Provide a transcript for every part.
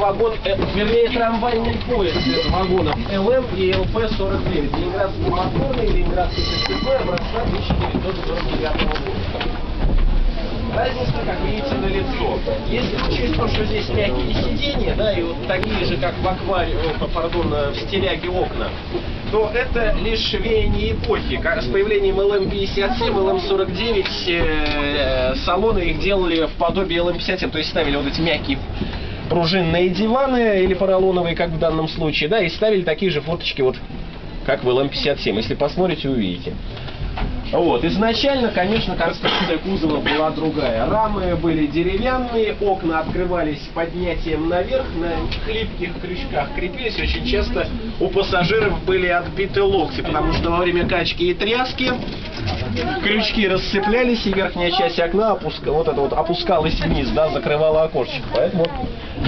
вагон, э, вернее, трамвайный поезд из вагонов ЛМ и ЛП-49. Ленинградский моторный, Ленинградский КСП, образца 1949 года. Разница, как видите, на лицо. Если учесть то, что здесь мягкие сиденья, да, и вот такие же, как в аквариуме, пардон, в стиляге окна, то это лишь веяние эпохи. Как с появлением ЛМ-57, ЛМ-49 э, салоны их делали в подобии ЛМ-57, то есть ставили вот эти мягкие пружинные диваны или поролоновые, как в данном случае, да, и ставили такие же форточки, вот как в ЛМ-57. Если посмотрите, увидите. Вот. Изначально, конечно, конструкция кузова была другая. Рамы были деревянные, окна открывались поднятием наверх, на хлипких крючках крепились. Очень часто у пассажиров были отбиты локти, потому что во время качки и тряски крючки расцеплялись, и верхняя часть окна опуска, вот это вот опускалась вниз, да, закрывала окошечко. Поэтому,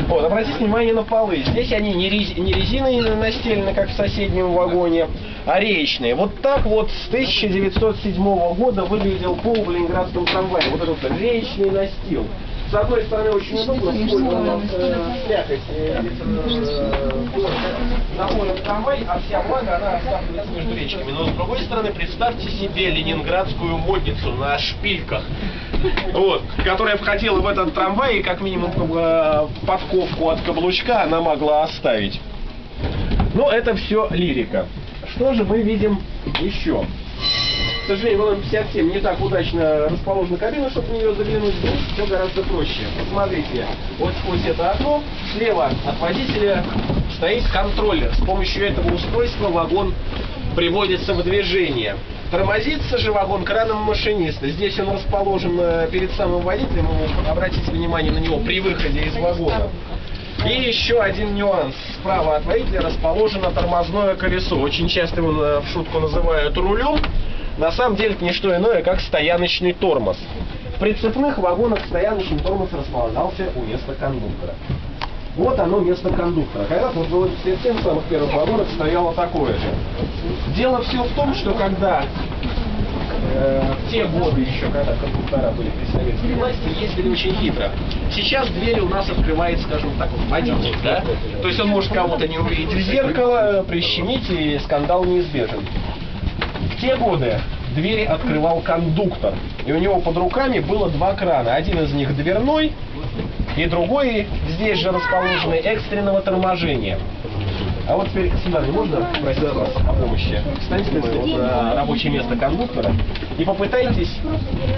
вот, обратите внимание на полы. Здесь они не, рез, не резиновые настелены, как в соседнем вагоне, а речные. Вот так вот с 1907 года выглядел пол в ленинградском трамвае. Вот этот речный настил. С одной стороны, очень удобно, сколько у нас мякоть, э, заходит в трамвай, а вся влага, она оставляется между речками. Но с другой стороны, представьте себе ленинградскую модницу на шпильках, вот, которая входила в этот трамвай, и как минимум э, подковку от каблучка она могла оставить. Но это все лирика. Что же мы видим еще? К сожалению, в ЛМ-57 не так удачно расположена кабина, чтобы в нее заглянуть. Здесь все гораздо проще. Посмотрите, вот сквозь это окно, слева от водителя стоит контроллер. С помощью этого устройства вагон приводится в движение. Тормозится же вагон краном машиниста. Здесь он расположен э, перед самым водителем. Обратите внимание на него при выходе из вагона. И еще один нюанс. Справа от водителя расположено тормозное колесо. Очень часто его на- в шутку называют рулем. На самом деле это не что иное, как стояночный тормоз. В прицепных вагонах стояночный тормоз располагался у места кондуктора. Вот оно место кондуктора. Когда-то вот в 57 в самых первых вагонах стояло такое же. Дело все в том, что когда э, в те годы еще, когда кондуктора были при советской власти, ездили очень хитро. Сейчас дверь у нас открывает, скажем так, вот водитель, да? То есть он может кого-то не увидеть в зеркало, прищемить, и скандал неизбежен. В те годы двери открывал кондуктор, и у него под руками было два крана. Один из них дверной, и другой здесь же расположенный экстренного торможения. А вот теперь, сударь, можно попросить вас о помощи? Встаньте на рабочее место кондуктора и попытайтесь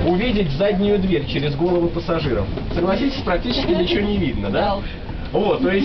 увидеть заднюю дверь через головы пассажиров. Согласитесь, практически ничего не видно, да? Вот, то есть